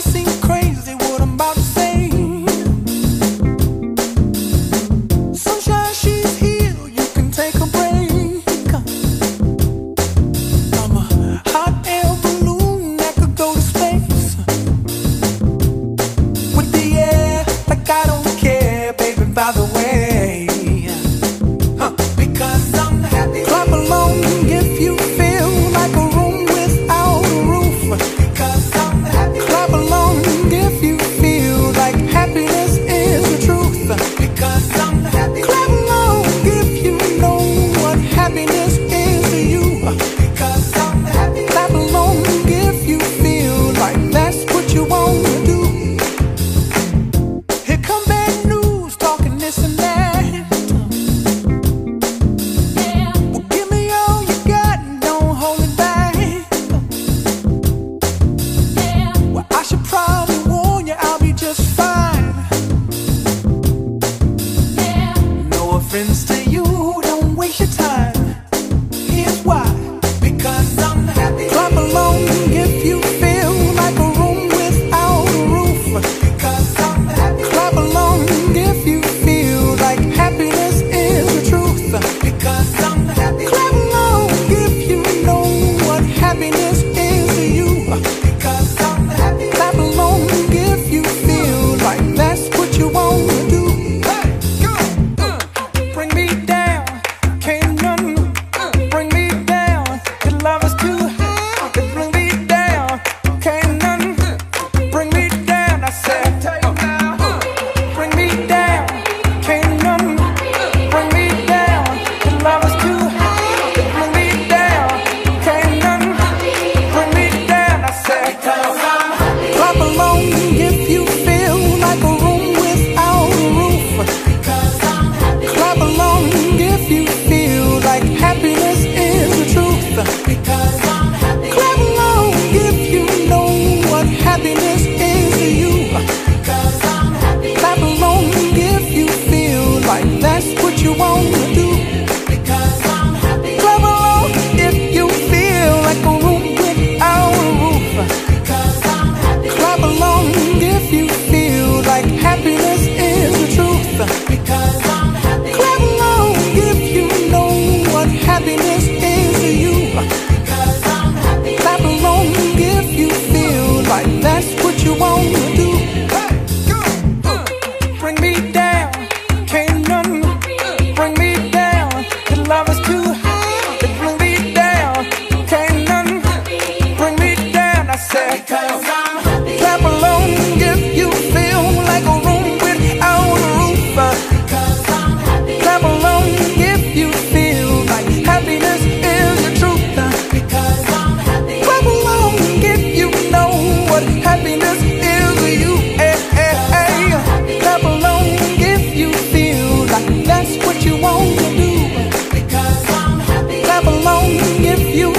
sim sem No I'm. Clap along if you feel like a room without a roof. Clap along if you feel like happiness is the truth. Clap along if you know what happiness is to you. Clap along if you feel like that's what you want to do. Clap along if you